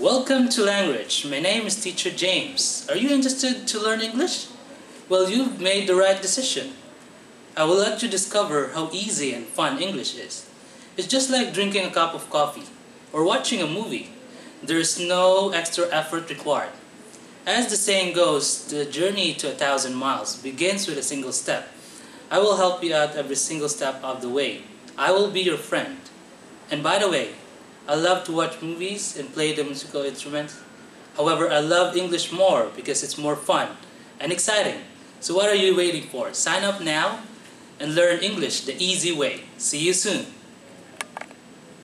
Welcome to Langrich. My name is Teacher James. Are you interested to learn English? Well, you've made the right decision. I will let you discover how easy and fun English is. It's just like drinking a cup of coffee or watching a movie. There is no extra effort required. As the saying goes, the journey to a thousand miles begins with a single step. I will help you out every single step of the way. I will be your friend. And by the way, I love to watch movies and play the musical instruments. However, I love English more because it's more fun and exciting. So what are you waiting for? Sign up now and learn English the easy way. See you soon.